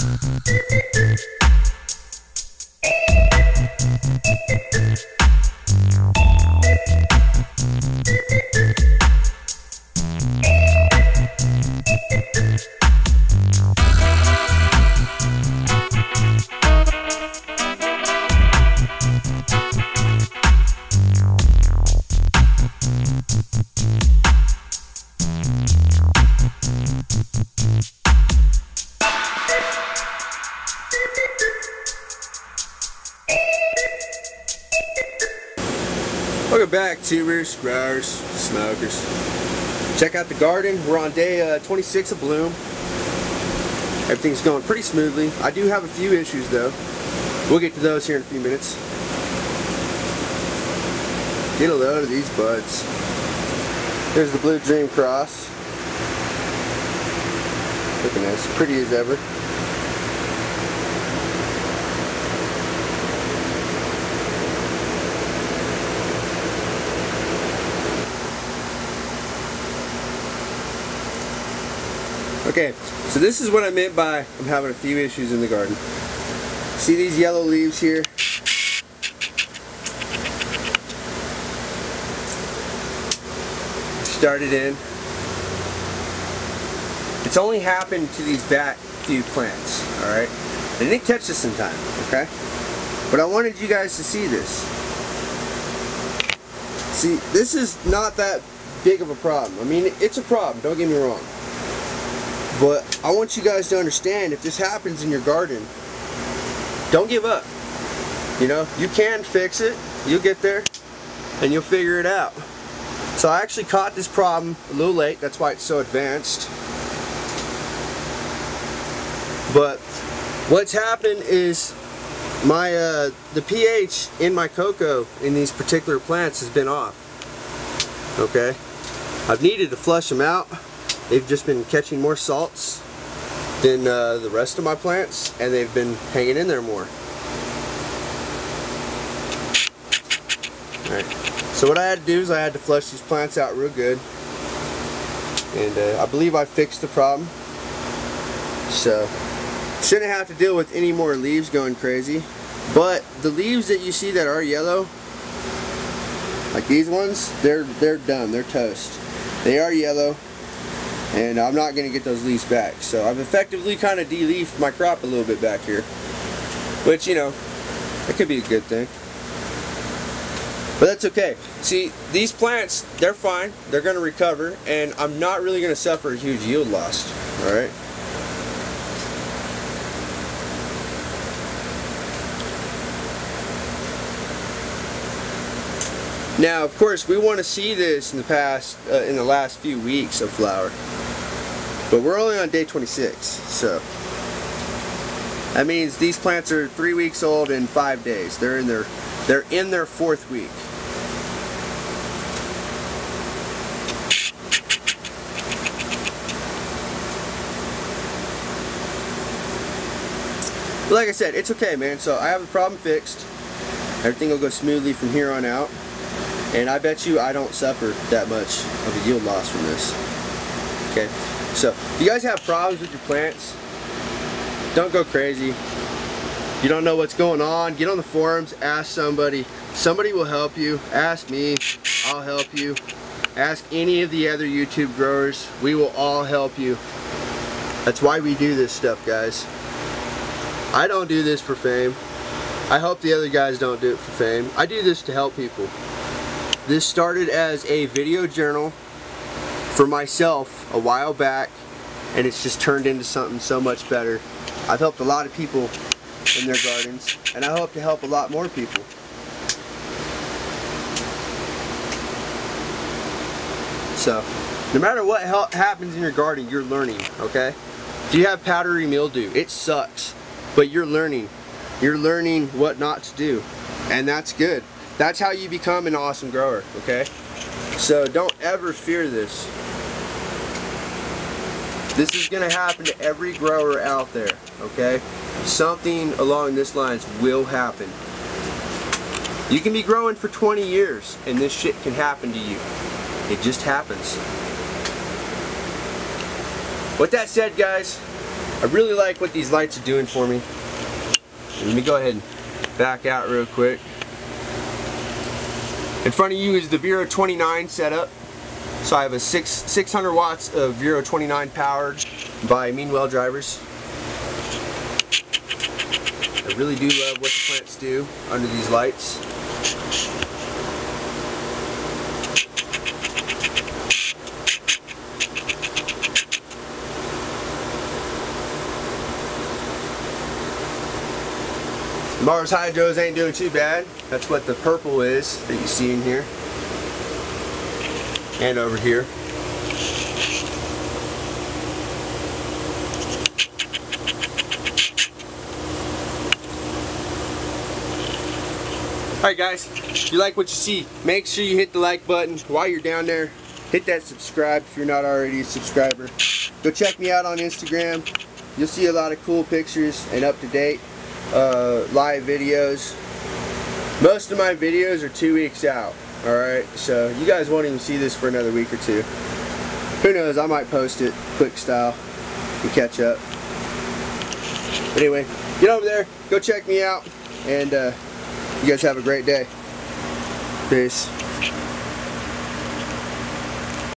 Mm-hmm. Welcome back, tubers, growers, smokers. Check out the garden. We're on day uh, 26 of bloom. Everything's going pretty smoothly. I do have a few issues though. We'll get to those here in a few minutes. Get a load of these buds. There's the Blue Dream Cross. Looking as pretty as ever. Okay, so this is what I meant by I'm having a few issues in the garden. See these yellow leaves here? Started in. It's only happened to these back few plants, alright? They didn't catch this in time, okay? But I wanted you guys to see this. See, this is not that big of a problem. I mean, it's a problem, don't get me wrong. But I want you guys to understand if this happens in your garden, don't give up. You know, you can fix it. You'll get there and you'll figure it out. So I actually caught this problem a little late. That's why it's so advanced. But what's happened is my uh, the pH in my coco in these particular plants has been off. Okay, I've needed to flush them out. They've just been catching more salts than uh, the rest of my plants, and they've been hanging in there more. Alright, so what I had to do is I had to flush these plants out real good. And uh, I believe I fixed the problem. So, shouldn't have to deal with any more leaves going crazy. But the leaves that you see that are yellow, like these ones, they're they're done. They're toast. They are yellow, and I'm not going to get those leaves back. So I've effectively kind of de-leafed my crop a little bit back here, which you know, that could be a good thing. But that's okay. See, these plants, they're fine. They're going to recover, and I'm not really going to suffer a huge yield loss. All right. Now, of course, we want to see this in the past, uh, in the last few weeks of flower. But we're only on day 26, so that means these plants are three weeks old in five days. They're in their, they're in their fourth week. But like I said, it's okay, man. So I have the problem fixed. Everything will go smoothly from here on out. And I bet you I don't suffer that much of a yield loss from this. Okay, so if you guys have problems with your plants, don't go crazy. You don't know what's going on, get on the forums, ask somebody. Somebody will help you. Ask me, I'll help you. Ask any of the other YouTube growers. We will all help you. That's why we do this stuff, guys. I don't do this for fame. I hope the other guys don't do it for fame. I do this to help people. This started as a video journal for myself a while back and it's just turned into something so much better. I've helped a lot of people in their gardens and I hope to help a lot more people. So, no matter what happens in your garden, you're learning, okay? If you have powdery mildew, it sucks, but you're learning. You're learning what not to do, and that's good. That's how you become an awesome grower, okay? So don't ever fear this. This is going to happen to every grower out there, okay? Something along this lines will happen. You can be growing for 20 years and this shit can happen to you. It just happens. With that said, guys, I really like what these lights are doing for me. Let me go ahead and back out real quick. In front of you is the Vero 29 setup. So I have a six, 600 watts of Vero 29 powered by Meanwell drivers. I really do love what the plants do under these lights. Mars Hydros ain't doing too bad. That's what the purple is that you see in here. And over here. Alright guys, if you like what you see, make sure you hit the like button while you're down there. Hit that subscribe if you're not already a subscriber. Go check me out on Instagram. You'll see a lot of cool pictures and up-to-date uh, live videos. Most of my videos are two weeks out. Alright, so you guys won't even see this for another week or two. Who knows, I might post it quick style and catch up. But anyway, get over there, go check me out, and uh, you guys have a great day. Peace.